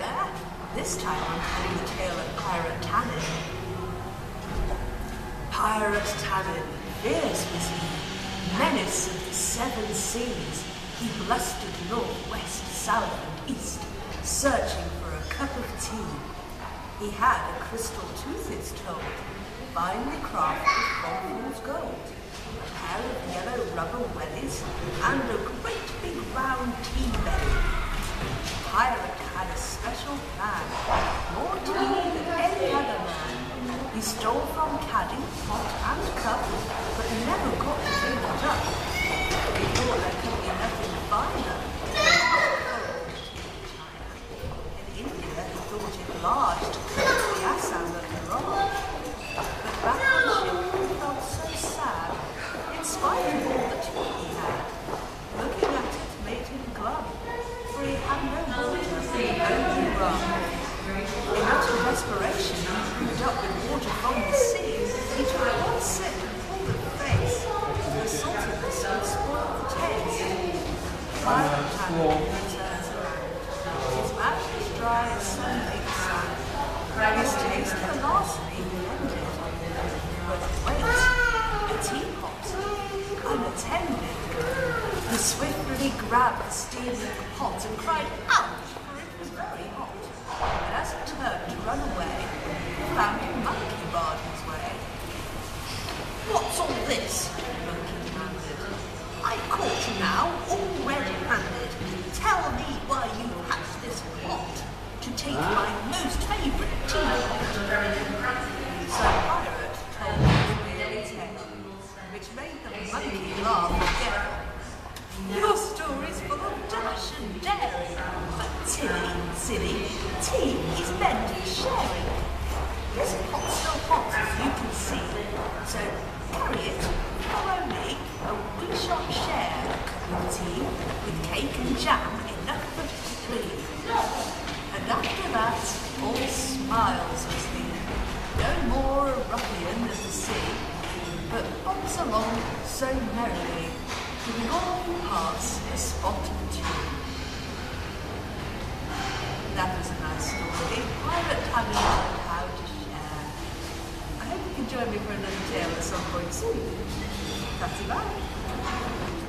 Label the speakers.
Speaker 1: there. This time I'm telling the tale of Pyrite Tannin. Pyrite Tannin, fierce was he, menace of the seven seas. He blustered north, west, south, and east, searching for a cup of tea. He had a crystal tooth, it's told, finely crafted from fool's gold, a pair of yellow rubber wellies, and a great big round tea belly. Pyrite plan, more tea than any other man. He stole from caddy, pot, and cup, but never got to drink it up. He thought there could be nothing finer in India, he thought it large to cook the Assam of Iran. But back on ship, he felt so sad, in spite of all the tea he had. Looking at it made him glum, for he had no water, only rum. In utter desperation, he brewed up with water from the sea. He took one sip and pulled the face. The saltiness would spoil the taste. Pyrite Tannin returns around. His mouth is dry as lake sand. His taste for larceny ended. But wait, a teapot, unattended. He swiftly grabbed the steaming pot and cried, ouch, caught now, all red-handed. Tell me why you hatched this plot to take my most favourite teapot. So Pyrite told his weary tale, which made the monkey laugh again. Your story's full of dash and daring, but silly, silly, tea is meant for sharing. This pot's still hot, as you can see, so carry it, follow me, and we shall share a cup of with cake and jam enough for three. And after that, all smiles was he. No more a ruffian of the sea, but bumps along so merrily, giving all pass a spot of tea. That was a nice story. Pyrite having how to share. I hope you can join me for another tale at some point soon. That's bye.